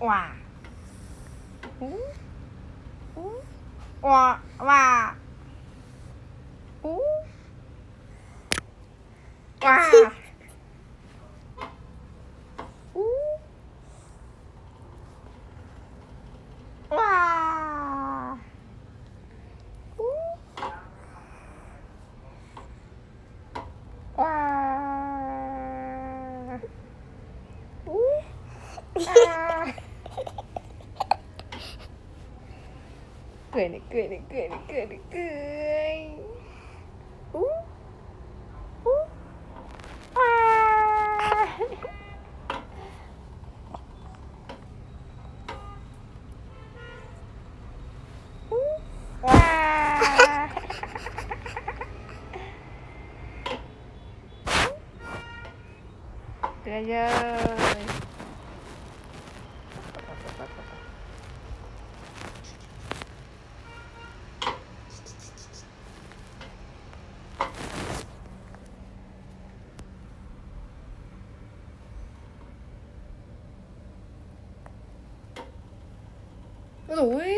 哇，呜呜哇哇，呜哇，呜哇，呜哇，呜 Good, good, good, good, good, good. Ooh. Ooh. Ah. Ooh. Ah. Good job. 我的胃